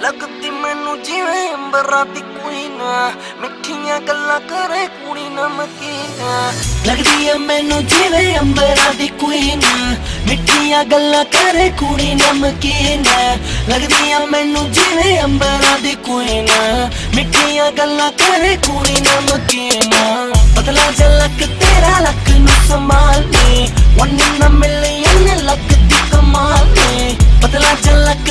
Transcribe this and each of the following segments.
ਲੱਗਦੀ ਮੈਨੂੰ ਜਿਵੇਂ ਅੰਬਰਾਂ ਦੀ ਕੁਈਨ ਮਿੱਠੀਆਂ ਗੱਲਾਂ ਕਰੇ ਕੁੜੀ ਨਮਕੀਨ ਲੱਗਦੀ ਐ ਮੈਨੂੰ ਜਿਵੇਂ ਅੰਬਰਾਂ ਦੀ ਕੁਈਨ ਮਿੱਠੀਆਂ ਗੱਲਾਂ ਕਰੇ ਕੁੜੀ ਨਮਕੀਨ ਲੱਗਦੀ ਐ ਮੈਨੂੰ ਜਿਵੇਂ ਅੰਬਰਾਂ ਦੀ ਕੁਈਨ ਮਿੱਠੀਆਂ ਗੱਲਾਂ ਕਰੇ ਕੁੜੀ ਨਮਕੀਨ ਪਤਲਾ ਜਲਕ ਤੇਰਾ ਲੱਕ ਨੂੰ ਸੰਭਾਲ ਲੈ ਵਨ ਇਨ ਅ ਮਿਲੀਅਨ ਲੱਕ ਦੀ ਕਮਾਲ ਨੇ। ਪਤਲਾ ਜਲਕ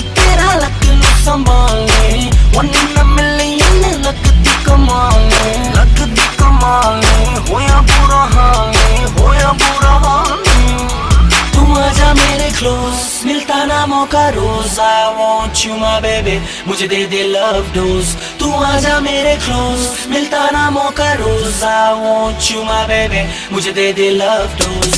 संभाले वन मिलियन लगती कमाले लगती कमाले होया बुरा हाले होया बुरा हाले तू आजा मेरे क्लोज मिलता ना मौका रोज I want you my baby मुझे दे दे लव डोज तू आजा मेरे क्लोज मिलता ना मौका रोज I want you my baby मुझे दे दे लव डोज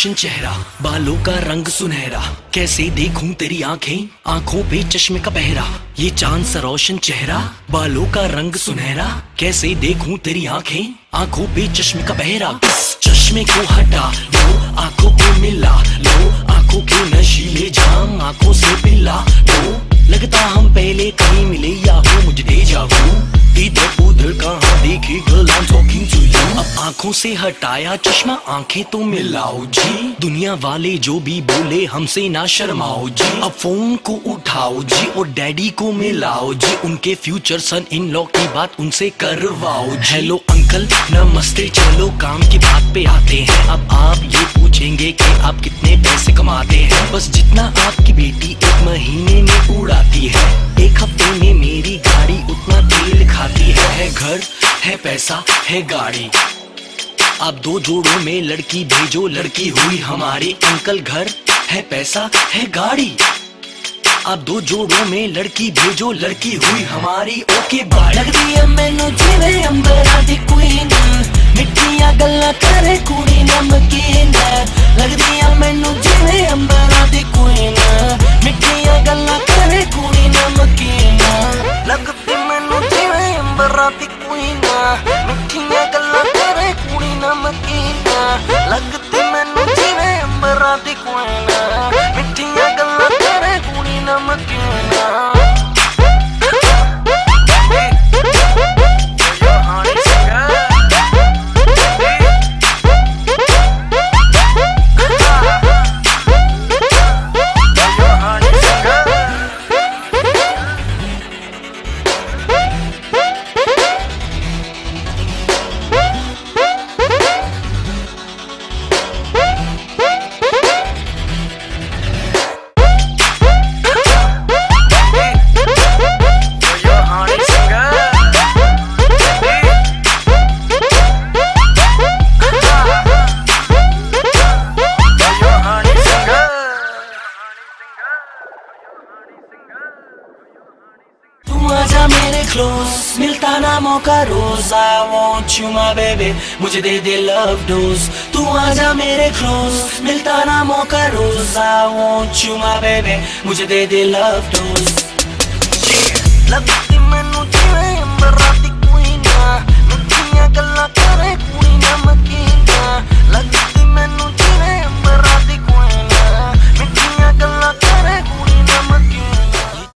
रोशन चेहरा, बालों का रंग सुनहरा। कैसे देखूँ तेरी आँखें? आँखों पे चश्मे का पहरा। ये चाँद सा रोशन चेहरा, बालों का रंग सुनहरा। कैसे देखूँ तेरी आँखें? आँखों पे चश्मे का पहरा। चश्मे को हटा, लो, आँखों को मिला। लो, आँखों के नशीले जाम, आँखों से पिला। लो, लगता हम पहले कहीं मिले, या हो मुझे दे जाओ इधर उधर कहाँ देखी गर्ल अब आँखों से हटाया चश्मा, आँखें तो मिलाओ जी। दुनिया वाले जो भी बोले, हमसे ना शर्माओ जी। अब फ़ोन को उठाओ जी और डैडी को मिलाओ जी। उनके फ्यूचर सन इन लॉ की बात उनसे करवाओ हेलो अंकल नमस्ते, चलो काम की बात पे आते हैं। अब आप ये पूछेंगे कि आप कितने पैसे कमाते हैं। बस जितना आपकी बेटी एक महीने में है पैसा, है गाड़ी। अब दो जोड़ों में लड़की भेजो, लड़की हुई हमारी अंकल घर। है पैसा, है गाड़ी। अब दो जोड़ों में लड़की भेजो, लड़की हुई हमारी, ओके बाड़ी लगदी है मैनू जिवें दी क्वीन मिट्टियाँ गल्ला करे कुड़ी तू मेरे क्लोज मिलता ना मौका रोज I want you my baby मुझे दे दे लव डोज तू आजा मेरे क्लोज मिलता ना मौका रोज I want you my baby मुझे दे दे लव डोज